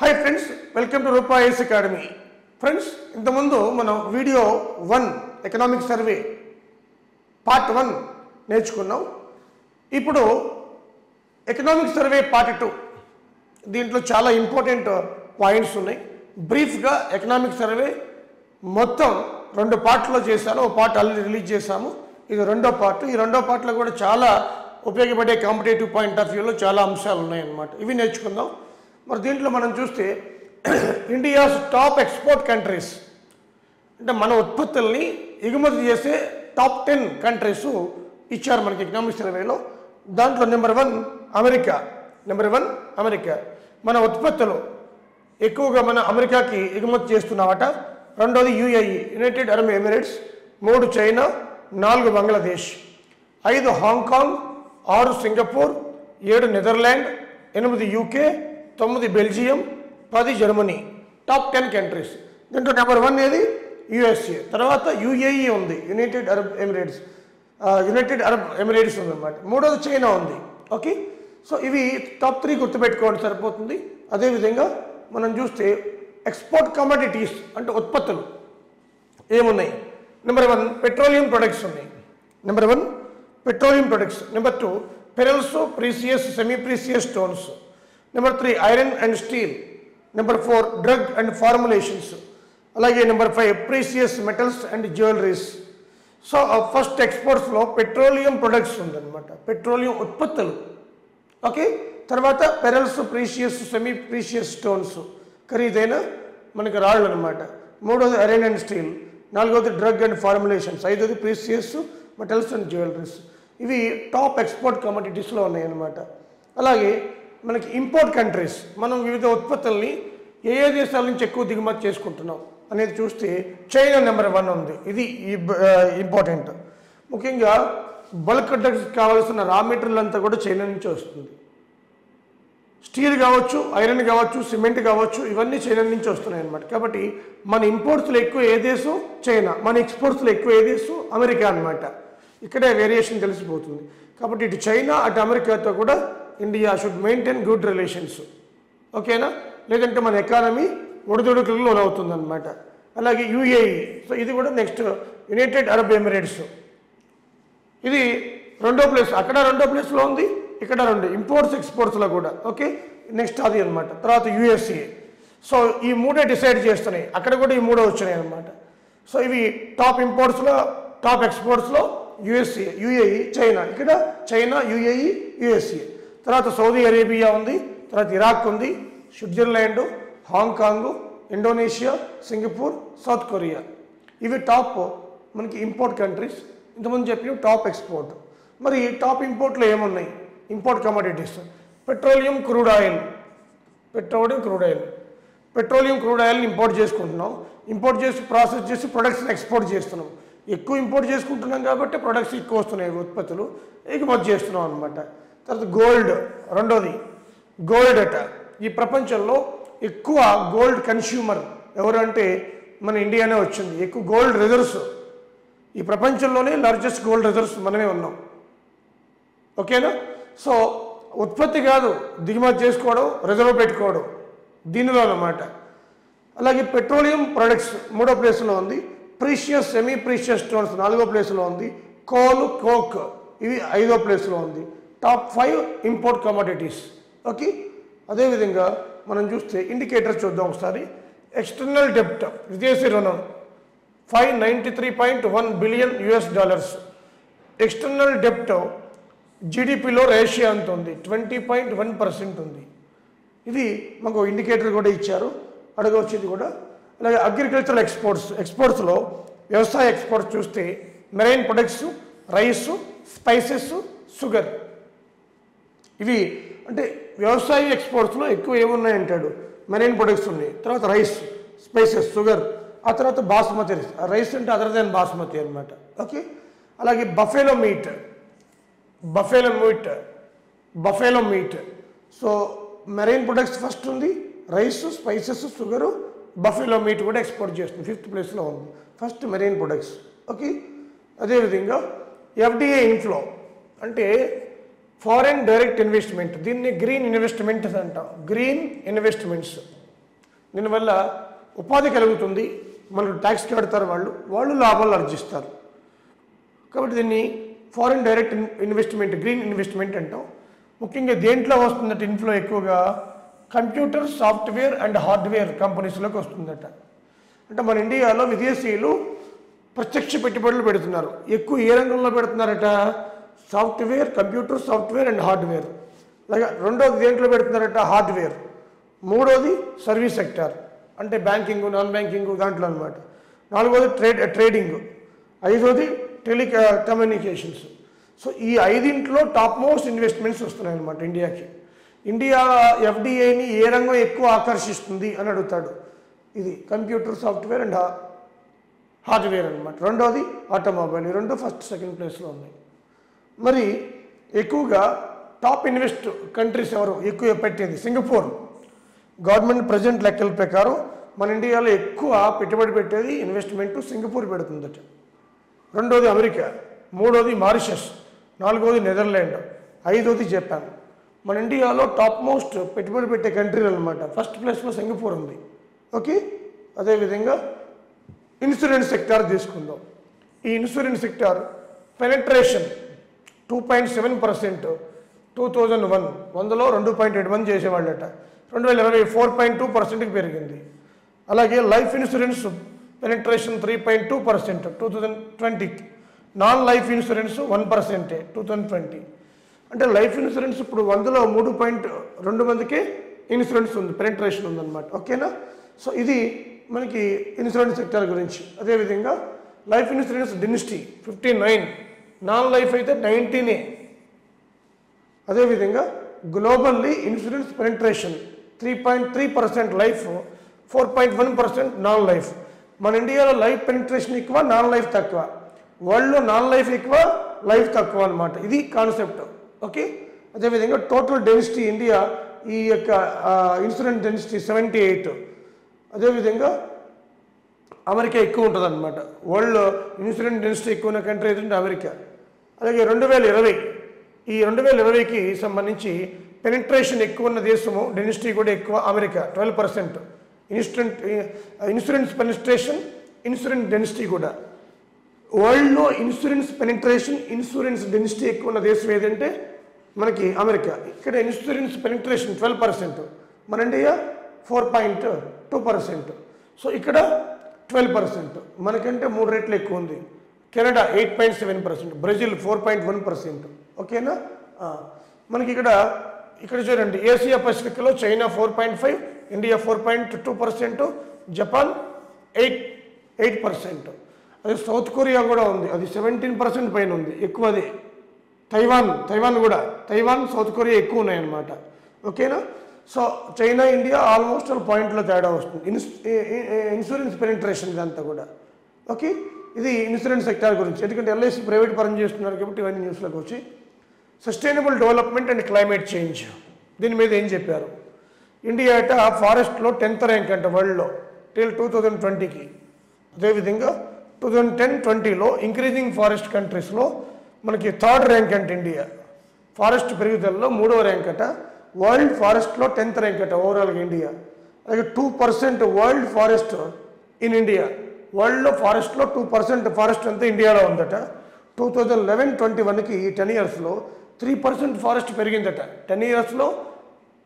Hi friends welcome to రూపాయస్ academy friends ఇంతకుముందు మనం video one economic survey part one నేర్చుకున్నాం. ఇప్పుడు ఎకనామిక్ సర్వే పార్ట్ టూ దీంట్లో చాలా ఇంపార్టెంట్ పాయింట్స్ ఉన్నాయి. బ్రీఫ్గా ఎకనామిక్ సర్వే మొత్తం రెండు పార్ట్లో చేశాను. ఒక పార్ట్ ఆల్రెడీ రిలీజ్ చేశాము. ఇది రెండో పార్ట్ ఈ రెండో పార్ట్లో కూడా చాలా ఉపయోగపడే కాంపిటేటివ్ పాయింట్ ఆఫ్ వ్యూలో చాలా అంశాలు ఉన్నాయన్నమాట. ఇవి నేర్చుకుందాం. మరి దీంట్లో మనం చూస్తే ఇండియాస్ టాప్ ఎక్స్పోర్ట్ కంట్రీస్ అంటే మన ఉత్పత్తుల్ని ఎగుమతి చేసే టాప్ టెన్ కంట్రీస్ ఇచ్చారు మనకి ఎకనామిక్ సర్వేలో దాంట్లో number one America. Number one America. మన ఉత్పత్తులు ఎక్కువగా మన అమెరికాకి ఎగుమతి చేస్తున్నామట రెండోది యుఏఈ యునైటెడ్ అరబ్ ఎమిరేట్స్ మూడు చైనా నాలుగు బంగ్లాదేశ్. ఐదు హాంకాంగ్ ఆరు సింగపూర్ ఏడు నెదర్లాండ్ ఎనిమిది యూకే తొమ్మిది బెల్జియం పది జర్మనీ టాప్ టెన్ కంట్రీస్. దీంట్లో నెంబర్ వన్ ఏది? యుఎస్ఏ. తర్వాత యుఏఈ ఉంది United Arab Emirates. United Arab Emirates ఉందన్నమాట. మూడోది చైనా ఉంది. ఓకే? సో ఇవి టాప్ త్రీ గుర్తుపెట్టుకోవడం సరిపోతుంది. అదేవిధంగా మనం చూస్తే ఎక్స్పోర్ట్ కమోడిటీస్ అంటే ఉత్పత్తులు ఏమున్నాయి? నెంబర్ వన్ పెట్రోలియం ప్రొడక్ట్స్ ఉన్నాయి. Number one petroleum products. Number two pearls precious semi precious stones. Number three iron and steel number four drug and formulations అలాగే number five precious metals and jewelleries so first ఎక్స్పోర్ట్స్లో petroleum products ఉందన్నమాట. Petroleum ఉత్పత్తులు. Okay తర్వాత pearls precious semi precious stones ఖరీదైన మనకి రాళ్ళు అనమాట మూడోది iron and steel నాలుగోది డ్రగ్ అండ్ ఫార్ములేషన్స్ ఐదోది ప్రీషియస్ మెటల్స్ అండ్ జ్యువెలరీస్ ఇవి టాప్ ఎక్స్పోర్ట్ కమోడిటీస్లో ఉన్నాయన్నమాట. అలాగే మనకి ఇంపోర్ట్ కంట్రీస్ మనం వివిధ ఉత్పత్తుల్ని ఏ ఏ దేశాల నుంచి ఎక్కువ దిగుమతి చేసుకుంటున్నాం అనేది చూస్తే చైనా నెంబర్ వన్ ఉంది. ఇది ఇంపార్టెంట్ ముఖ్యంగా బల్క్ డ్రగ్స్ కావాల్సిన రా మెటీరియల్ అంతా కూడా చైనా నుంచి వస్తుంది. స్టీల్ కావచ్చు ఐరన్ కావచ్చు సిమెంట్ కావచ్చు ఇవన్నీ చైనా నుంచి వస్తున్నాయి అన్నమాట. కాబట్టి మన ఇంపోర్ట్స్లో ఎక్కువ ఏ దేశం? చైనా మన ఎక్స్పోర్ట్స్లో ఎక్కువ ఏ దేశం? అమెరికా అన్నమాట. ఇక్కడే వేరియేషన్ తెలిసిపోతుంది. కాబట్టి ఇటు చైనా అటు అమెరికాతో కూడా India should maintain good relations ఓకేనా లేదంటే మన ఎకానమీ ఒడిదుడుకులకు లోనవుతుందనమాట అలాగే యుఏఈ సో ఇది కూడా నెక్స్ట్ యునైటెడ్ అరబ్ ఎమిరేట్స్ ఇది రెండో ప్లేస్ అక్కడ రెండో ప్లేస్లో ఉంది ఇక్కడ రెండు. ఇంపోర్ట్స్ ఎక్స్పోర్ట్స్లో కూడా. ఓకే నెక్స్ట్ అది అనమాట తర్వాత యుఎస్ఏ సో ఈ మూడే డిసైడ్ చేస్తున్నాయి. అక్కడ కూడా ఈ మూడే వచ్చినాయి అనమాట సో ఇవి టాప్ ఇంపోర్ట్స్లో టాప్ ఎక్స్పోర్ట్స్లో యుఎస్ఏ యుఏఈ చైనా ఇక్కడ చైనా యుఏఈ యుఎస్ఏ తర్వాత సౌదీ అరేబియా ఉంది తర్వాత ఇరాక్ ఉంది Switzerland Hong Kong Indonesia Singapore South Korea. ఇవి టాప్ మనకి ఇంపోర్ట్ కంట్రీస్. ఇంతకుముందు చెప్పిన టాప్ ఎక్స్పోర్ట్. మరి టాప్ ఇంపోర్ట్లో ఏమున్నాయి? Import commodities. Petroleum crude oil. Petroleum crude oil. Petroleum crude ఆయిల్ని ఇంపోర్ట్ చేసుకుంటున్నాం. ఇంపోర్ట్ చేసి ప్రాసెస్ చేసి ప్రొడక్ట్స్ని ఎక్స్పోర్ట్ చేస్తున్నాం. ఎక్కువ ఇంపోర్ట్ చేసుకుంటున్నాం కాబట్టి ప్రొడక్ట్స్ ఎక్కువ వస్తున్నాయి ఉత్పత్తులు. ఎగుమతి చేస్తున్నాం అనమాట తర్వాత గోల్డ్ రెండోది గోల్డ్ అట ఈ ప్రపంచంలో ఎక్కువ గోల్డ్ కన్స్యూమర్ ఎవరు అంటే మన ఇండియానే వచ్చింది. ఎక్కువ గోల్డ్ రిజర్వ్స్. ఈ ప్రపంచంలోనే లార్జెస్ట్ గోల్డ్ రిజర్వ్స్ మనమే ఉన్నాం. ఓకేనా? సో ఉత్పత్తి కాదు దిగుమతి చేసుకోవడం రిజర్వ్ పెట్టుకోవడం దీనిలో అన్నమాట. అలాగే పెట్రోలియం ప్రొడక్ట్స్ మూడో ప్లేస్లో ఉంది. ప్రీషియస్ సెమీ ప్రీషియస్ స్టోన్స్ నాలుగో ప్లేస్లో ఉంది. కోల్ కోక్ ఇవి ఐదో ప్లేస్లో ఉంది. Top five import commodities. Okay? అదేవిధంగా మనం చూస్తే ఇండికేటర్ చూద్దాం ఒకసారి. ఎక్స్టర్నల్ డెప్ట్ విదేశీ రుణం five ninety three point one billion US dollars. External డెప్ట్ జీడిపిలో రేషియా అంత ఉంది? ట్వంటీ పాయింట్ వన్ పర్సెంట్ ఉంది. ఇది మాకు ఇండికేటర్ కూడా ఇచ్చారు. అడగవచ్చేది కూడా. అలాగే అగ్రికల్చరల్ ఎక్స్పోర్ట్స్ ఎక్స్పోర్ట్స్లో వ్యవసాయ ఎక్స్పోర్ట్స్ చూస్తే marine products rice spices sugar. ఇవి అంటే వ్యవసాయ ఎక్స్పోర్ట్స్లో ఎక్కువ ఏమున్నాయి అంటాడు? మెరైన్ ప్రొడక్ట్స్ ఉన్నాయి. తర్వాత రైస్ స్పైసెస్ షుగర్ ఆ తర్వాత బాస్మతి రైస్ రైస్ అంటే అదర్ దాన్ బాస్మతి అనమాట ఓకే అలాగే buffalo meat buffalo meat buffalo meat so marine products first ఉంది. Rice spices sugar buffalo meat కూడా ఎక్స్పోర్ట్ చేస్తుంది. ఫిఫ్త్ ప్లేస్లో ఉంది. ఫస్ట్ మెరైన్ ప్రొడక్ట్స్ ఓకే అదేవిధంగా ఎఫ్డిఏ ఇన్ఫ్లో అంటే ఫారెన్ డైరెక్ట్ ఇన్వెస్ట్మెంట్ దీన్ని గ్రీన్ ఇన్వెస్ట్మెంట్ అంటాం. Green investments. దీనివల్ల ఉపాధి కలుగుతుంది మనకు ట్యాక్స్ కడతారు వాళ్ళు వాళ్ళు లాభాలు ఆర్జిస్తారు. కాబట్టి దీన్ని foreign direct investment green investment అంటాం. ముఖ్యంగా దేంట్లో వస్తుందట ఇన్ఫ్లో ఎక్కువగా కంప్యూటర్ సాఫ్ట్వేర్ అండ్ హార్డ్వేర్ కంపెనీస్లోకి వస్తుందట. అంటే మన ఇండియాలో విదేశీయులు ప్రత్యక్ష పెట్టుబడులు పెడుతున్నారు. ఎక్కువ ఏ రంగంలో పెడుతున్నారట? Software computer software and hardware. అలాగే రెండోది దేంట్లో పెడుతున్నారట హార్డ్వేర్. మూడోది సర్వీస్ సెక్టార్. అంటే బ్యాంకింగ్ నాన్ బ్యాంకింగ్ దాంట్లో అనమాట నాలుగోది ట్రేడ్ ట్రేడింగ్. ఐదోది టెలికా కమ్యూనికేషన్స్. సో ఈ ఐదింట్లో టాప్ మోస్ట్ ఇన్వెస్ట్మెంట్స్ వస్తున్నాయి అనమాట ఇండియాకి. ఇండియా ఎఫ్డిఐని ఏ రంగం ఎక్కువ ఆకర్షిస్తుంది అని అడుగుతాడు. ఇది కంప్యూటర్ సాఫ్ట్వేర్ అండ్ హార్డ్వేర్ అనమాట రెండోది ఆటోమొబైల్. ఈ రెండు ఫస్ట్ సెకండ్ ప్లేస్లో ఉన్నాయి. మరి ఎక్కువగా టాప్ ఇన్వెస్ట్ కంట్రీస్ ఎవరు? ఎక్కువ పెట్టేది సింగపూర్. గవర్నమెంట్ ప్రజెంట్ లెక్కల ప్రకారం మన ఇండియాలో ఎక్కువ పెట్టుబడి పెట్టేది ఇన్వెస్ట్మెంట్ సింగపూర్ పెడుతుందట. రెండోది అమెరికా మూడోది మారిషస్ నాలుగోది నెదర్లాండ్ ఐదోది జపాన్. మన ఇండియాలో టాప్ మోస్ట్ పెట్టుబడి పెట్టే కంట్రీలు అనమాట ఫస్ట్ ప్లేస్లో సింగపూర్ ఉంది. ఓకే? అదేవిధంగా ఇన్సూరెన్స్ సెక్టార్ తీసుకుందాం. ఈ insurance sector penetration two point seven percent two thousand one వందలో రెండు పాయింట్ ఎయిట్ వన్ చేసేవాళ్ళట. రెండు వేల ఇరవై ఫోర్ పాయింట్ టూ పర్సెంట్కి పెరిగింది. అలాగే life insurance penetration three point two percent two thousand ట్వంటీకి నాన్ లైఫ్ ఇన్సూరెన్స్ వన్ పర్సెంటే టూ థౌజండ్ ట్వంటీ అంటే లైఫ్ ఇన్సూరెన్స్ ఇప్పుడు వందలో మూడు పాయింట్ రెండు మందికి ఇన్సూరెన్స్ ఉంది పెనిట్రేషన్ ఉందన్నమాట. ఓకేనా? సో ఇది మనకి ఇన్సూరెన్స్ సెక్టర్ గురించి. అదేవిధంగా life insurance density fifty nine non life అయితే నైంటీనే అదేవిధంగా globally insurance penetration three point three percent life four point one percent non life. మన ఇండియాలో లైఫ్ పెనిట్రేషన్ ఎక్కువ నాన్ లైఫ్ తక్కువ. వరల్డ్లో నాన్ లైఫ్ ఎక్కువ లైఫ్ తక్కువ అనమాట ఇది కాన్సెప్ట్. ఓకే? అదేవిధంగా టోటల్ డెన్సిటీ ఇండియా ఈ యొక్క ఇన్సూరెన్స్ డెన్సిటీ సెవెంటీ ఎయిట్. అదేవిధంగా అమెరికా ఎక్కువ ఉంటుంది అనమాట వరల్డ్లో ఇన్సూరెన్స్ డెన్సిటీ ఎక్కువ ఉన్న కంట్రీ ఏదంటే అమెరికా. అలాగే రెండు వేల ఇరవై ఈ రెండు వేల ఇరవైకి సంబంధించి పెనిట్రేషన్ ఎక్కువ ఉన్న దేశము డెన్సిటీ కూడా ఎక్కువ America twelve percent. Instant insurance penetration insurance density కూడా. వరల్డ్లో ఇన్సూరెన్స్ పెనిట్రేషన్ ఇన్సూరెన్స్ డెన్సిటీ ఎక్కువ ఉన్న దేశం ఏదంటే మనకి అమెరికా. ఇక్కడ ఇన్సూరెన్స్ పెనిట్రేషన్ ట్వెల్వ్ పర్సెంట్. మన India four point two percent. So ఇక్కడ ట్వెల్వ్ పర్సెంట్. మనకంటే మూడు రెట్లు ఎక్కువ ఉంది. Canada eight point seven percent. Brazil four point one percent. ఓకేనా? మనకి ఇక్కడ ఇక్కడ చూడండి. Asia పసిఫిక్లో China four point five India four point two percent Japan eight eight percent. అదే సౌత్ కొరియా కూడా ఉంది. అది సెవెంటీన్ పర్సెంట్ పైన ఉంది. ఎక్కువ అది తైవాన్ తైవాన్ కూడా. తైవాన్ సౌత్ కొరియా ఎక్కువ ఉన్నాయన్నమాట. ఓకేనా? So China India almost all పాయింట్లో తేడా వస్తుంది. ఇన్సూరెన్స్ పెనిట్రేషన్ ఇదంతా కూడా. ఓకే? ఇది ఇన్సూరెన్స్ సెక్టార్ గురించి. ఎందుకంటే ఎల్ఐసి ప్రైవేట్ పరం చేస్తున్నారు కాబట్టి ఇవన్నీ న్యూస్లోకి వచ్చి. Sustainable development and climate change. దీని మీద ఏం చెప్పారు? ఇండియా అట ఫారెస్ట్లో టెన్త్ ర్యాంక్ అంట వరల్డ్లో టిల్ టూ థౌజండ్ ట్వంటీకి. అదేవిధంగా టూ థౌజండ్ టెన్ ట్వంటీలో ఇంక్రీజింగ్ ఫారెస్ట్ కంట్రీస్లో మనకి థర్డ్ ర్యాంక్ అంట ఇండియా. ఫారెస్ట్ పెరుగుదలలో మూడవ ర్యాంక్ అట. వరల్డ్ ఫారెస్ట్లో టెన్త్ ర్యాంక్ అట ఓవరాల్గా ఇండియా. అలాగే two percent world forest in India. వరల్డ్లో ఫారెస్ట్లో టూ పర్సెంట్ ఫారెస్ట్ అంతా ఇండియాలో ఉందట. టూ థౌజండ్ లెవెన్ ట్వంటీ వన్కి ఈ టెన్ ఇయర్స్లో త్రీ పర్సెంట్ ఫారెస్ట్ పెరిగిందట. టెన్ ఇయర్స్లో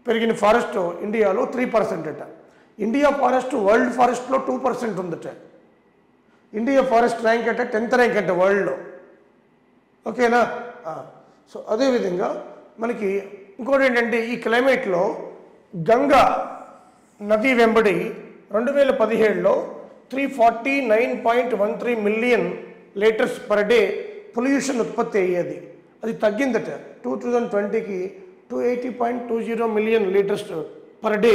పెరిగిన ఫారెస్ట్ ఇండియాలో త్రీ పర్సెంట్ అట. ఇండియా ఫారెస్ట్ వరల్డ్ ఫారెస్ట్లో టూ పర్సెంట్ ఉందట. ఇండియా ఫారెస్ట్ ర్యాంక్ అంటే టెన్త్ ర్యాంక్ అంటే వరల్డ్లో. ఓకేనా? సో అదేవిధంగా మనకి ఇంకోటి ఏంటంటే ఈ క్లైమేట్లో గంగా నది వెంబడి రెండు వేల పదిహేడులో three forty nine point one three million litres per day pollution ఉత్పత్తి అయ్యేది. అది తగ్గిందట. టూ థౌజండ్ ట్వంటీకి two eighty point two zero million litres per day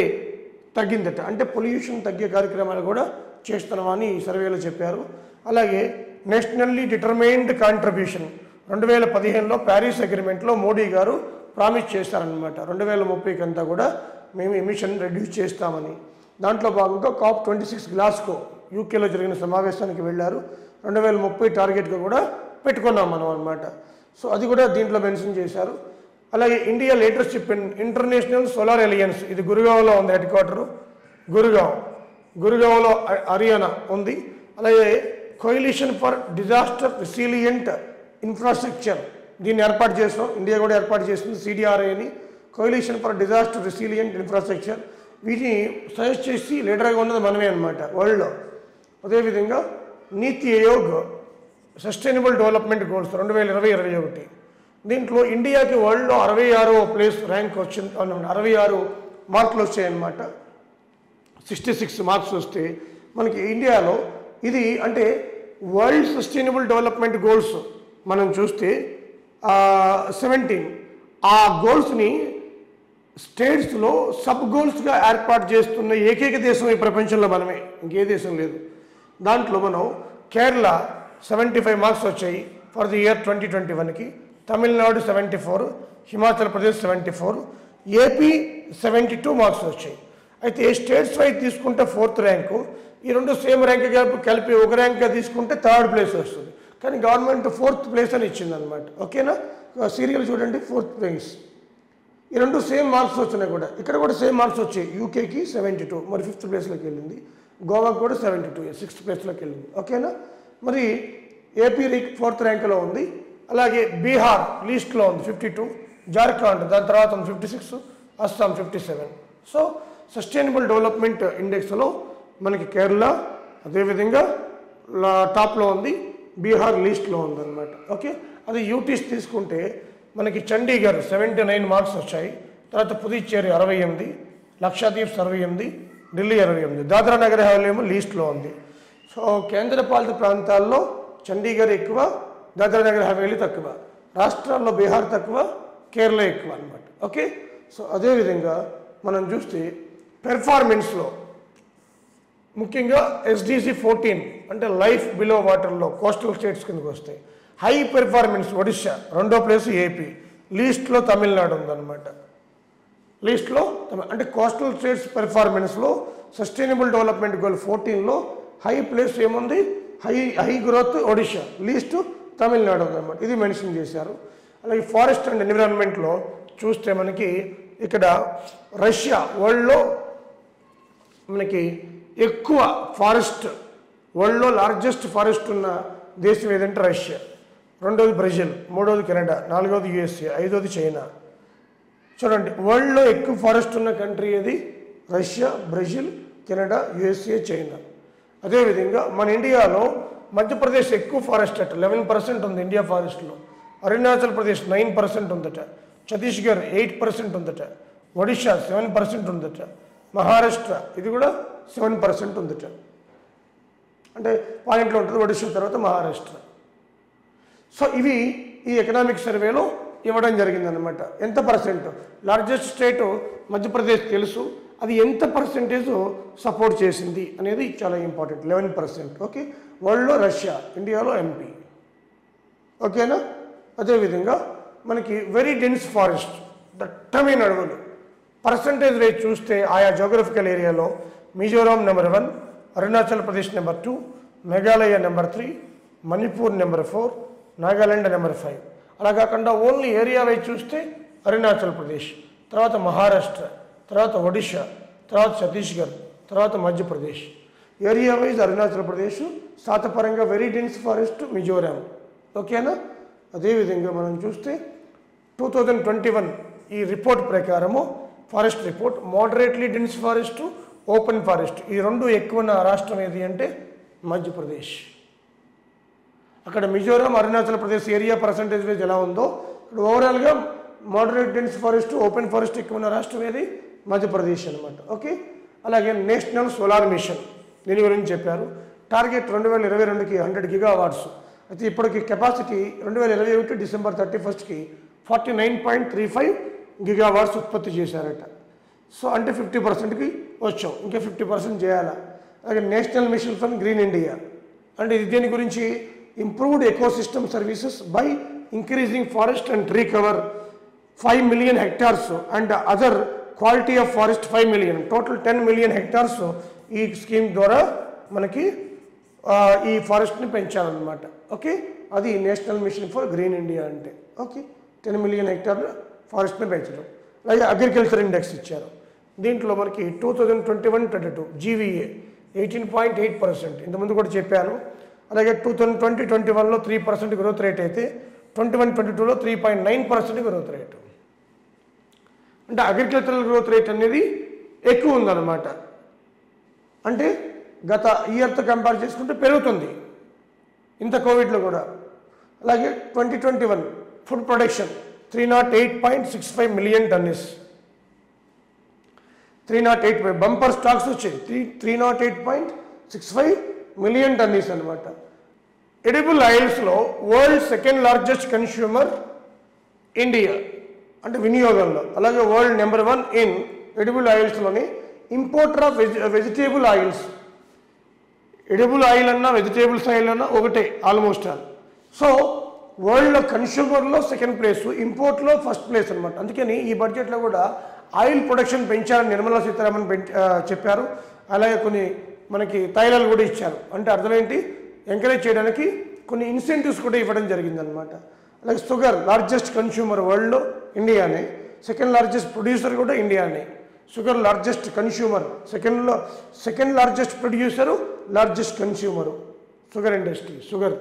తగ్గిందట. అంటే పొల్యూషన్ తగ్గే కార్యక్రమాలు కూడా చేస్తున్నామని ఈ సర్వేలో చెప్పారు. అలాగే నేషనల్లీ డిటర్మైన్డ్ కాంట్రిబ్యూషన్ రెండు వేల పదిహేనులో ప్యారిస్ అగ్రిమెంట్లో మోడీ గారు ప్రామిస్ చేశారనమాట రెండు వేల ముప్పైకి అంతా కూడా మేము ఎమిషన్ రెడ్యూస్ చేస్తామని. దాంట్లో భాగంగా కాప్ ట్వంటీ సిక్స్ గ్లాస్కో యూకేలో జరిగిన సమావేశానికి వెళ్ళారు. రెండు వేల ముప్పై టార్గెట్గా కూడా పెట్టుకున్నాం మనం అనమాట సో అది కూడా దీంట్లో మెన్షన్ చేశారు. అలాగే India leadership in international solar alliance ఇది గురుగావ్లో ఉంది హెడ్ క్వార్టరు గురుగావ్ గురుగావ్లో హర్యానా ఉంది. అలాగే coalition for disaster resilient infrastructure దీన్ని ఏర్పాటు చేసాం ఇండియా కూడా ఏర్పాటు చేసింది సిడిఆర్ఐని coalition for disaster resilient infrastructure వీటిని సజెస్ట్ చేసి లీడర్గా ఉన్నది మనమే అనమాట వరల్డ్లో అదేవిధంగా నీతి ఆయోగ్ సస్టైనబుల్ డెవలప్మెంట్ గోల్స్ రెండు వేల ఇరవై ఇరవై ఒకటి. దీంట్లో ఇండియాకి వరల్డ్లో అరవై ఆరో ప్లేస్ ర్యాంక్ వచ్చింది అరవై ఆరు మార్కులు వచ్చాయన్నమాట. సిక్స్టీ సిక్స్ మార్క్స్ వస్తే మనకి ఇండియాలో ఇది అంటే వరల్డ్ సస్టైనబుల్ డెవలప్మెంట్ గోల్స్ మనం చూస్తే సెవెంటీన్ ఆ గోల్స్ని స్టేట్స్లో సబ్ గోల్స్గా ఏర్పాటు చేస్తున్న ఏకైక దేశం ఈ ప్రపంచంలో మనమే. ఇంకే దేశం లేదు. దాంట్లో మనం కేరళ సెవెంటీ ఫైవ్ మార్క్స్ వచ్చాయి for the year twenty twenty వన్కి Tamil Nadu seventy four Himachal Pradesh seventy four AP seventy two marks వచ్చాయి. అయితే స్టేట్స్ వైజ్ తీసుకుంటే ఫోర్త్ ర్యాంకు ఈ రెండు సేమ్ ర్యాంక్ కలిపి కలిపి ఒక ర్యాంక్గా తీసుకుంటే థర్డ్ ప్లేస్ వస్తుంది. కానీ గవర్నమెంట్ ఫోర్త్ ప్లేస్ అని ఇచ్చింది అనమాట ఓకేనా సీరియల్ చూడండి ఫోర్త్ ప్లేస్. ఈ రెండు సేమ్ మార్క్స్ వచ్చినాయి కూడా. ఇక్కడ కూడా సేమ్ మార్క్స్ వచ్చాయి. యూకేకి సెవెంటీ టూ మరి ఫిఫ్త్ ప్లేస్లోకి వెళ్ళింది. గోవాకి కూడా సెవెంటీ టూ సిక్స్త్ ప్లేస్లోకి వెళ్ళింది. ఓకేనా? మరి ఏపీ రీ- ఫోర్త్ ర్యాంక్లో ఉంది. అలాగే బీహార్ లీస్ట్లో ఉంది ఫిఫ్టీ టూ. జార్ఖండ్ దాని తర్వాత ఉంది fifty six. Assam fifty seven. So sustainable development ఇండెక్స్లో మనకి కేరళ అదేవిధంగా టాప్లో ఉంది. బీహార్ లీస్ట్లో ఉందన్నమాట. ఓకే? అది యూటీస్ తీసుకుంటే మనకి చండీగఢ్ సెవెంటీ నైన్ మార్క్స్ వచ్చాయి. తర్వాత పుదుచ్చేరి అరవై ఎనిమిది లక్షద్వీప్ అరవై ఎనిమిది ఢిల్లీ అరవై ఎనిమిది. దాద్రా నగర్ హవేలీ లీస్ట్లో ఉంది. సో కేంద్రపాలిత ప్రాంతాల్లో చండీగఢ్ ఎక్కువ దాద్రా నగర్ హవేలీ తక్కువ. రాష్ట్రాల్లో బీహార్ తక్కువ కేరళ ఎక్కువ అనమాట ఓకే? సో అదేవిధంగా మనం చూస్తే పెర్ఫార్మెన్స్లో ముఖ్యంగా ఎస్డిసి ఫోర్టీన్ అంటే లైఫ్ బిలో వాటర్లో కోస్టల్ స్టేట్స్ కిందకి వస్తాయి. హై పెర్ఫార్మెన్స్ ఒడిశా రెండో ప్లేస్ ఏపీ లీస్ట్లో తమిళనాడు ఉందన్నమాట. లీస్ట్లో అంటే కోస్టల్ స్టేట్స్ పెర్ఫార్మెన్స్లో సస్టైనబుల్ డెవలప్మెంట్ గోల్ ఫోర్టీన్లో హై ప్లేస్ ఏముంది? High high growth Odisha least Tamil Nadu ఉందన్నమాట. ఇది మెన్షన్ చేశారు. అలాగే ఫారెస్ట్ అండ్ ఎన్విరాన్మెంట్లో చూస్తే మనకి ఇక్కడ రష్యా వరల్డ్లో మనకి ఎక్కువ ఫారెస్ట్ వరల్డ్లో లార్జెస్ట్ ఫారెస్ట్ ఉన్న దేశం ఏదంటే రష్యా. రెండోది బ్రెజిల్ మూడోది కెనడా నాలుగోది యుఎస్ఏ ఐదోది చైనా. చూడండి వరల్డ్లో ఎక్కువ ఫారెస్ట్ ఉన్న కంట్రీ ఏది? Russia Brazil Canada USA China. అదేవిధంగా మన ఇండియాలో మధ్యప్రదేశ్ ఎక్కువ ఫారెస్ట్ అట లెవెన్ పర్సెంట్ ఉంది ఇండియా ఫారెస్ట్లో. అరుణాచల్ ప్రదేశ్ నైన్ పర్సెంట్ ఉందట. ఛత్తీస్గఢ్ ఎయిట్ పర్సెంట్ ఉందట. ఒడిషా సెవెన్ పర్సెంట్ ఉందట. మహారాష్ట్ర ఇది కూడా సెవెన్ పర్సెంట్ ఉందిట. అంటే పాయింట్లో ఉంటుంది ఒడిషా తర్వాత మహారాష్ట్ర. సో ఇవి ఈ ఎకనామిక్ సర్వేలో ఇవ్వడం జరిగిందనమాట ఎంత పర్సెంట్? లార్జెస్ట్ స్టేట్ మధ్యప్రదేశ్ తెలుసు. అది ఎంత పర్సెంటేజ్ సపోర్ట్ చేసింది అనేది చాలా ఇంపార్టెంట్. Eleven percent. ఓకే? వరల్డ్లో రష్యా ఇండియాలో ఎంపీ. ఓకేనా? అదేవిధంగా మనకి వెరీ డెన్స్ ఫారెస్ట్ దట్టమైన అడవులు. పర్సంటేజ్ రేట్ చూస్తే ఆయా జోగ్రఫికల్ ఏరియాలో Mizoram number one Arunachal Pradesh number two Meghalaya number three Manipur number four Nagaland number five. అలా కాకుండా ఓన్లీ ఏరియా వైజ్ చూస్తే అరుణాచల్ ప్రదేశ్ తర్వాత మహారాష్ట్ర తర్వాత ఒడిషా తర్వాత ఛత్తీస్గఢ్ తర్వాత మధ్యప్రదేశ్. ఏరియా వైజ్ అరుణాచల్ ప్రదేశ్ శాతపరంగా వెరీ డెన్స్ ఫారెస్ట్ మిజోరాం. ఓకేనా అదేవిధంగా మనం చూస్తే టూ థౌజండ్ ట్వంటీ వన్ ఈ రిపోర్ట్ ప్రకారము forest report moderately dense forest open forest. ఈ రెండు ఎక్కువ ఉన్న రాష్ట్రం ఏది అంటే మధ్యప్రదేశ్. అక్కడ Mizoram Arunachal Pradesh area percentage wise ఎలా ఉందో ఇక్కడ ఓవరాల్గా moderate dense forest open forest ఎక్కువ ఉన్న రాష్ట్రం ఏది? మధ్యప్రదేశ్ అనమాట ఓకే? అలాగే నేషనల్ సోలార్ మిషన్ దీని గురించి చెప్పారు. టార్గెట్ రెండు వేల ఇరవై రెండుకి హండ్రెడ్ గిగా అవార్డ్స్ అయితే ఇప్పటికి కెపాసిటీ రెండు వేల ఇరవై ఒకటి డిసెంబర్ థర్టీ ఫస్ట్కి forty nine point three five giga watts ఉత్పత్తి చేశారట. సో అంటే ఫిఫ్టీ పర్సెంట్కి వచ్చాం. ఇంకా ఫిఫ్టీ పర్సెంట్ చేయాలా? అలాగే national mission for green India. అంటే ఇది దేని గురించి? Improved ecosystem services by increasing forest and tree cover five million hectares and other quality of forest five million. Total ten million hectares ఈ స్కీమ్ ద్వారా మనకి ఈ ఫారెస్ట్ని పెంచాలన్నమాట. ఓకే? అది national mission for green India అంటే. ఓకే? టెన్ మిలియన్ హెక్టార్లు ఫారెస్ట్ని పెంచడం. అలాగే అగ్రికల్చర్ ఇండెక్స్ ఇచ్చారు. దీంట్లో మనకి two thousand twenty one twenty two GVA eighteen point eight percent ఇంతకుముందు కూడా చెప్పాను. అలాగే టూ థౌజండ్ ట్వంటీ ట్వంటీ వన్లో త్రీ పర్సెంట్ గ్రోత్ రేట్ అయితే ట్వంటీ వన్ ట్వంటీ టూలో three point nine percent growth rate అంటే అగ్రికల్చరల్ గ్రోత్ రేట్ అనేది ఎక్కువ ఉందన్నమాట. అంటే గత ఇయర్తో కంపేర్ చేసుకుంటే పెరుగుతుంది. ఇంత కోవిడ్లో కూడా. అలాగే twenty twenty one food production three not eight point six five million tonnes three not eight bumper stocks వచ్చాయి. Three three not eight point six five million tonnes అనమాట edible ఆయిల్స్లో world second largest consumer India అంటే వినియోగంలో. అలాగే world number one in edible ఆయిల్స్లోని importer of veg vegetable oils edible oil అన్నా vegetables oil అన్నా ఒకటే almost all. So వరల్డ్లో కన్స్యూమర్లో second place ఇంపోర్ట్లో ఫస్ట్ ప్లేస్ అనమాట అందుకని ఈ బడ్జెట్లో కూడా ఆయిల్ ప్రొడక్షన్ పెంచాలని నిర్మలా సీతారామన్ చెప్పారు. అలాగే కొన్ని మనకి తైలాలు కూడా ఇచ్చారు. అంటే అర్థం ఏంటి ఎంకరేజ్ చేయడానికి కొన్ని ఇన్సెంటివ్స్ కూడా ఇవ్వడం జరిగిందనమాట అలాగే షుగర్ లార్జెస్ట్ కన్స్యూమర్ వరల్డ్లో ఇండియానే. సెకండ్ లార్జెస్ట్ ప్రొడ్యూసర్ కూడా ఇండియానే. షుగర్ లార్జెస్ట్ కన్స్యూమర్ సెకండ్లో second largest producer largest consumer sugar industry sugar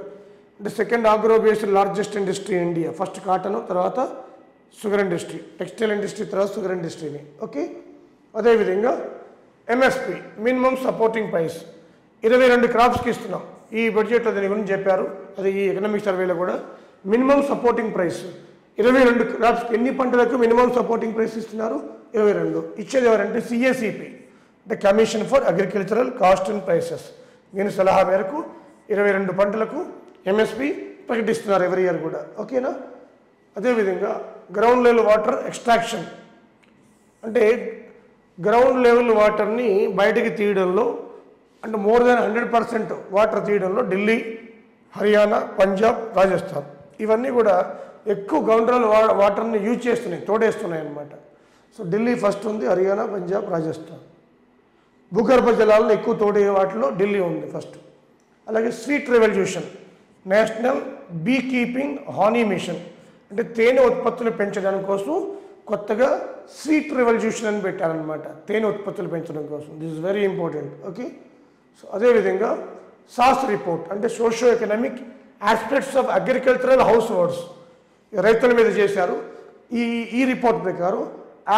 అంటే second agro based largest industry India first cotton తర్వాత షుగర్ ఇండస్ట్రీ టెక్స్టైల్ ఇండస్ట్రీ తర్వాత షుగర్ ఇండస్ట్రీని ఓకే? అదేవిధంగా MSP minimum supporting price. ఇరవై రెండు క్రాప్స్కి ఇస్తున్నాం. ఈ బడ్జెట్లో దీని గురించి చెప్పారు. అది ఈ ఎకనామిక్ సర్వేలో కూడా. Minimum supporting price. ఇరవై రెండు క్రాప్స్కి ఎన్ని పంటలకు మినిమం సపోర్టింగ్ ప్రైస్ ఇస్తున్నారు? ఇరవై రెండు. ఇచ్చేది ఎవరంటే సిఏసిపి అంటే commission for agricultural cost and prices. దీని సలహా మేరకు ఇరవై రెండు పంటలకు ఎంఎస్పి ప్రకటిస్తున్నారు ఎవరి ఇయర్ కూడా. ఓకేనా? అదేవిధంగా గ్రౌండ్ లెవెల్ వాటర్ ఎక్స్ట్రాక్షన్ అంటే గ్రౌండ్ లెవెల్ వాటర్ని బయటికి తీయడంలో అంటే more than hundred percent water తీయడంలో Delhi Haryana Punjab Rajasthan ఇవన్నీ కూడా ఎక్కువ గ్రౌండ్ లెవెల్ వా వాటర్ని యూజ్ చేస్తున్నాయి తోడేస్తున్నాయి అన్నమాట. సో ఢిల్లీ ఫస్ట్ ఉంది హర్యానా పంజాబ్ రాజస్థాన్. భూగర్భ జలాల్లో ఎక్కువ తోడే వాటిలో ఢిల్లీ ఉంది ఫస్ట్ అలాగే sweet revolution national beekeeping honey mission అంటే తేనె ఉత్పత్తులు పెంచడం కోసం కొత్తగా స్వీట్ రెవల్యూషన్ అని పెట్టారనమాట తేనె ఉత్పత్తులు పెంచడం కోసం. This is very important okay so అదేవిధంగా సాస్ రిపోర్ట్ అంటే socio economic aspects of agricultural households రైతుల మీద చేశారు. ఈ ఈ రిపోర్ట్ ప్రకారం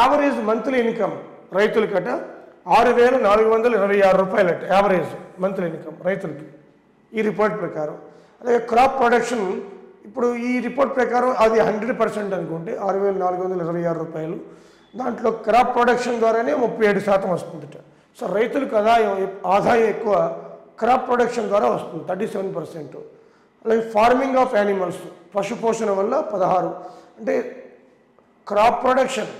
యావరేజ్ మంత్లీ ఇన్కమ్ రైతులకట ఆరు వేల నాలుగు వందల ఇరవై ఆరు రూపాయలట యావరేజ్ మంత్లీ ఇన్కమ్ రైతులకి. ఈ రిపోర్ట్ ప్రకారం. అలాగే క్రాప్ ప్రొడక్షన్ ఇప్పుడు ఈ రిపోర్ట్ ప్రకారం అది హండ్రెడ్ పర్సెంట్ అనుకుంటే ఆరు వేల నాలుగు వందల ఇరవై ఆరు రూపాయలు. దాంట్లో క్రాప్ ప్రొడక్షన్ ద్వారానే ముప్పై ఏడు శాతం వస్తుందట. సో రైతులకు ఆదాయం ఆదాయం ఎక్కువ క్రాప్ ప్రొడక్షన్ ద్వారా వస్తుంది థర్టీ సెవెన్ పర్సెంట్. అలాగే ఫార్మింగ్ ఆఫ్ యానిమల్స్ పశుపోషణ వల్ల పదహారు. అంటే క్రాప్ ప్రొడక్షన్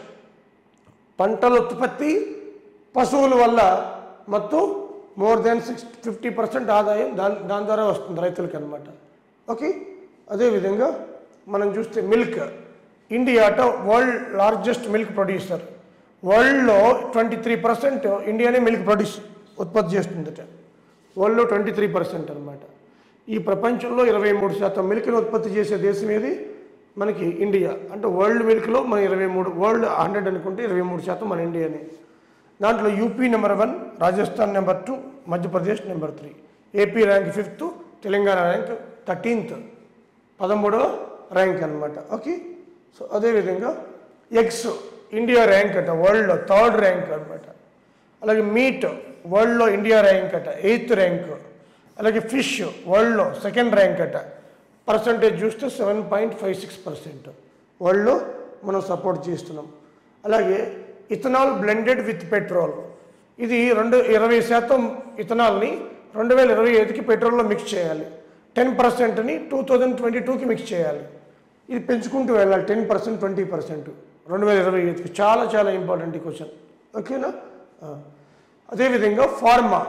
పంటల ఉత్పత్తి పశువుల వల్ల మొత్తం more than six fifty percent ఆదాయం దాని దాని ద్వారా వస్తుంది రైతులకి అనమాట ఓకే? అదేవిధంగా మనం చూస్తే మిల్క్ ఇండియా అట వరల్డ్ లార్జెస్ట్ మిల్క్ ప్రొడ్యూసర్ వరల్డ్లో ట్వంటీ త్రీ పర్సెంట్ ఇండియానే మిల్క్ ప్రొడ్యూస్ ఉత్పత్తి చేస్తుందట. వరల్డ్లో ట్వంటీ త్రీ పర్సెంట్ అనమాట ఈ ప్రపంచంలో ఇరవై మూడు శాతం మిల్క్ని ఉత్పత్తి చేసే దేశం ఏది? మనకి ఇండియా అంటే వరల్డ్ మిల్క్లో మన ఇరవై మూడు వరల్డ్ హండ్రెడ్ అనుకుంటే ఇరవై మూడు శాతం మన ఇండియానే దాంట్లో UP number one Rajasthan number two Madhya Pradesh number three AP rank fifth Telangana rank thirteenth పదమూడవ ర్యాంక్ అనమాట ఓకే? సో అదేవిధంగా ఎగ్స్ ఇండియా ర్యాంక్ అట వరల్డ్లో థర్డ్ ర్యాంక్ అనమాట అలాగే మీట్ వరల్డ్లో ఇండియా ర్యాంక్ అట ఎయిత్ ర్యాంక్. అలాగే ఫిష్ వరల్డ్లో సెకండ్ ర్యాంక్ అట. పర్సంటేజ్ చూస్తే seven point five six percent. వరల్డ్లో మనం సపోర్ట్ చేస్తున్నాం. అలాగే ఇథనాల్ బ్లెండెడ్ విత్ పెట్రోల్. ఇది రెండు ఇరవై శాతం ఇథనాల్ని రెండు వేల ఇరవై ఐదుకి పెట్రోల్లో మిక్స్ చేయాలి. టెన్ పర్సెంట్ని టూ థౌజండ్ ట్వంటీ టూకి మిక్స్ చేయాలి. ఇది పెంచుకుంటూ వెళ్ళాలి టెన్ పర్సెంట్ ట్వంటీ పర్సెంట్ రెండు వేల ఇరవై ఐదుకి చాలా చాలా ఇంపార్టెంట్ ఈ క్వశ్చన్ ఓకేనా అదేవిధంగా ఫార్మా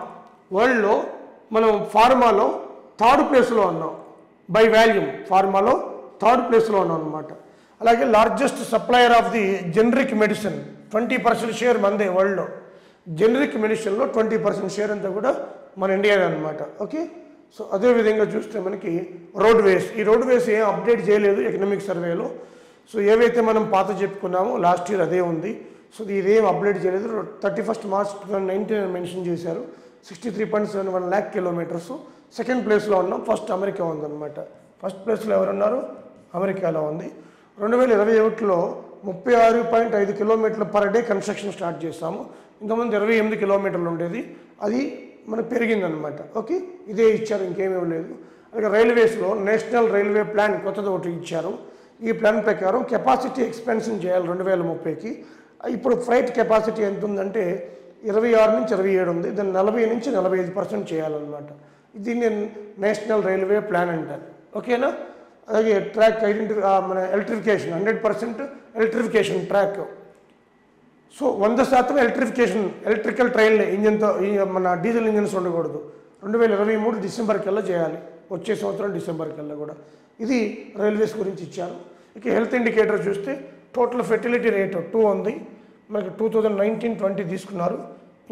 వరల్డ్లో మనం ఫార్మాలో థర్డ్ ప్లేస్లో ఉన్నాం. బై వాల్యూమ్ ఫార్మాలో థర్డ్ ప్లేస్లో ఉన్నాం అనమాట అలాగే largest supplier of the generic medicine twenty percent share మందే వరల్డ్లో. జనరిక్ మెడిసిన్లో ట్వంటీ పర్సెంట్ షేర్ అంతా కూడా మన ఇండియాదే అనమాట ఓకే సో అదే విధంగా చూస్తే మనకి రోడ్ వేస్ ఈ రోడ్ వేస్ ఏం అప్డేట్ చేయలేదు ఎకనామిక్ సర్వేలో. సో ఏవైతే మనం పాత చెప్పుకున్నామో లాస్ట్ ఇయర్ అదే ఉంది. సో ఇదేం అప్డేట్ చేయలేదు. Thirty first March two thousand nineteen mention చేశారు. Sixty three point seven one lakh kilometres. Second ప్లేస్లో ఉన్నాం. ఫస్ట్ అమెరికా ఉందన్నమాట. ఫస్ట్ ప్లేస్లో ఎవరున్నారు? అమెరికాలో ఉంది. రెండు వేల ఇరవై ఒకటిలో ముప్పై ఆరు పాయింట్ ఐదు కిలోమీటర్ల పర్ డే కన్స్ట్రక్షన్ స్టార్ట్ చేస్తాము ఇంతకుముందు ఇరవై ఎనిమిది కిలోమీటర్లు ఉండేది. అది మనకు పెరిగిందనమాట ఓకే? ఇదే ఇచ్చారు ఇంకేమీ లేదు. అలాగే రైల్వేస్లో నేషనల్ రైల్వే ప్లాన్ కొత్తది ఒకటి ఇచ్చారు. ఈ ప్లాన్ ప్రకారం కెపాసిటీ ఎక్స్పెన్షన్ చేయాలి రెండు వేల ముప్పైకి. ఇప్పుడు ఫ్లైట్ కెపాసిటీ ఎంత ఉందంటే ఇరవై ఆరు నుంచి ఇరవై ఏడు ఉంది. దాన్ని నలభై నుంచి నలభై ఐదు పర్సెంట్ చేయాలన్నమాట. దీన్ని నేషనల్ రైల్వే ప్లాన్ అంటారు. ఓకేనా? అలాగే ట్రాక్ ఐడెంటి మన electrification hundred percent electrification track. So వంద శాతం ఎలక్ట్రిఫికేషన్ ఎలక్ట్రికల్ ట్రైన్ ఇంజిన్తో మన డీజిల్ ఇంజిన్స్ ఉండకూడదు. రెండు వేల ఇరవై మూడు డిసెంబర్ కల్లా చేయాలి. వచ్చే సంవత్సరం డిసెంబర్ కల్లా కూడా. ఇది రైల్వేస్ గురించి ఇచ్చారు. ఇక హెల్త్ ఇండికేటర్ చూస్తే టోటల్ ఫెర్టిలిటీ రేట్ టూ ఉంది. మనకి టూ థౌజండ్ నైన్టీన్ ట్వంటీ తీసుకున్నారు.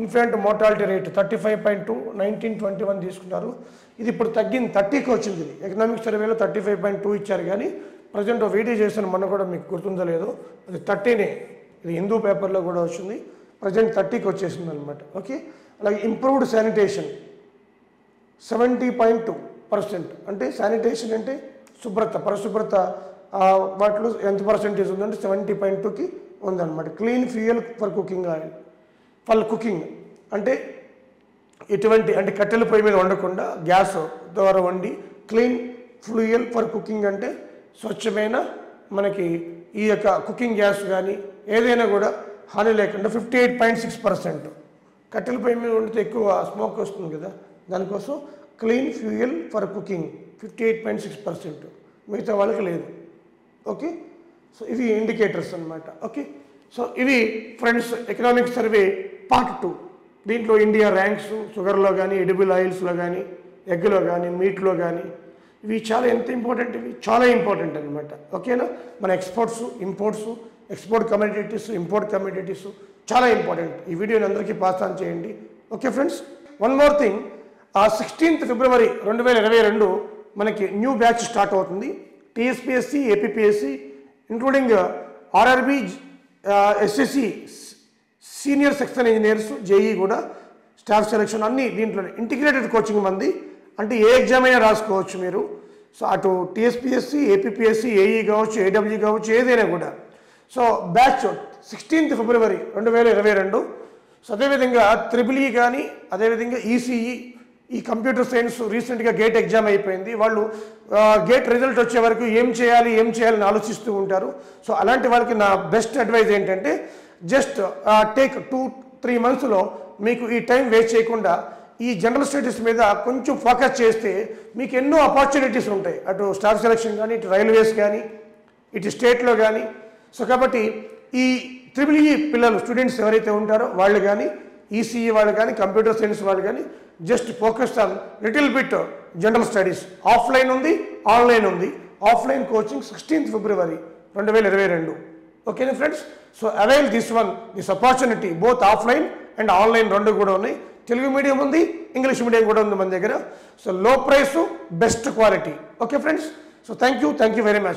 Infant mortality rate thirty five point two nineteen twenty one తీసుకున్నారు. ఇది ఇప్పుడు తగ్గింది థర్టీకి వచ్చింది ఇది. ఎకనామిక్ సర్వేలో థర్టీ ఫైవ్ పాయింట్ టూ ఇచ్చారు కానీ ప్రజెంట్ వీడియో చేసిన మన కూడా మీకు గుర్తుందో లేదో. అది థర్టీనే. ఇది హిందూ పేపర్లో కూడా వచ్చింది. ప్రజెంట్ థర్టీకి వచ్చేసింది అనమాట ఓకే? అలాగే improved sanitation. Seventy point two percent. అంటే శానిటేషన్ అంటే శుభ్రత పరిశుభ్రత వాటిలో ఎంత పర్సెంటేజ్ ఉందంటే సెవెంటీ పాయింట్ టూకి ఉందన్నమాట clean fuel for cooking oil. For cooking. అంటే ఎటువంటి అంటే కట్టెల పొయ్యి మీద వండకుండా గ్యాస్ ద్వారా వండి క్లీన్ ఫ్లూయల్ ఫర్ కుకింగ్ అంటే స్వచ్ఛమైన మనకి ఈ యొక్క కుకింగ్ గ్యాస్ కానీ ఏదైనా కూడా హాని లేకుండా fifty eight point six percent కట్టెల మీద వండితే ఎక్కువ స్మోక్ వస్తుంది కదా దానికోసం clean fuel for cooking fifty eight point six percent మిగతా వాళ్ళకి లేదు. ఓకే? సో ఇవి ఇండికేటర్స్ అనమాట ఓకే? సో ఇవి friends economic survey part two. దీంట్లో ఇండియా ర్యాంక్స్ షుగర్లో కానీ ఎడిబుల్ ఆయిల్స్లో కానీ ఎగ్లో కానీ మీట్లో కానీ ఇవి చాలా ఎంత ఇంపార్టెంట్? ఇవి చాలా ఇంపార్టెంట్ అనమాట ఓకేనా? మన exports imports export communities import communities చాలా ఇంపార్టెంట్ ఈ వీడియోని అందరికీ పాస్ ఆన్ చేయండి. Okay friends one more thing ఆ సిక్స్టీన్త్ ఫిబ్రవరి రెండు వేల ఇరవై రెండు మనకి న్యూ బ్యాచ్ స్టార్ట్ అవుతుంది. TSPSC APPSC including RRB SSC senior section engineers JE కూడా స్టాఫ్ సెలెక్షన్ అన్నీ దీంట్లోనే ఇంటిగ్రేటెడ్ కోచింగ్ మంది. అంటే ఏ ఎగ్జామ్ అయినా రాసుకోవచ్చు మీరు. సో అటు టీఎస్పిఎస్సి ఏపీపీఎస్సి ఏఈ కావచ్చు ఏడబ్ల్యూ కావచ్చు ఏదైనా కూడా. సో బ్యాచ్ సిక్స్టీన్త్ ఫిబ్రవరి రెండు వేల ఇరవై రెండు. సో అదేవిధంగా త్రిబుల్ ఈ కానీ అదేవిధంగా ఈసీఈ ఈ కంప్యూటర్ సైన్స్ రీసెంట్గా గేట్ ఎగ్జామ్ అయిపోయింది. వాళ్ళు గేట్ రిజల్ట్ వచ్చే వరకు ఏం చేయాలి ఏం చేయాలని ఆలోచిస్తూ ఉంటారు. సో అలాంటి వాళ్ళకి నా బెస్ట్ అడ్వైజ్ ఏంటంటే జస్ట్ టేక్ టూ త్రీ మంత్స్లో మీకు ఈ టైం వేస్ట్ చేయకుండా ఈ జనరల్ స్టడీస్ మీద కొంచెం ఫోకస్ చేస్తే మీకు ఎన్నో ఆపర్చునిటీస్ ఉంటాయి. అటు స్టాఫ్ సెలక్షన్ కానీ ఇటు రైల్వేస్ కానీ ఇటు స్టేట్లో కానీ సో కాబట్టి ఈ త్రిబుల్ ఈ e పిల్లలు స్టూడెంట్స్ ఎవరైతే ఉంటారో వాళ్ళు కానీ ఈసీఈ వాళ్ళు కానీ కంప్యూటర్ సైన్స్ వాళ్ళు కానీ just focused on little bit general studies offline ఉంది ఆన్లైన్ ఉంది. ఆఫ్లైన్ కోచింగ్ సిక్స్టీన్త్ ఫిబ్రవరి రెండు వేల ఇరవై రెండు. ఓకేనా friends so avail this one this opportunity both offline and online రెండు కూడా ఉన్నాయి. తెలుగు మీడియం ఉంది ఇంగ్లీష్ మీడియం కూడా ఉంది మన దగ్గర. So low price best quality okay friends so thank you thank you very much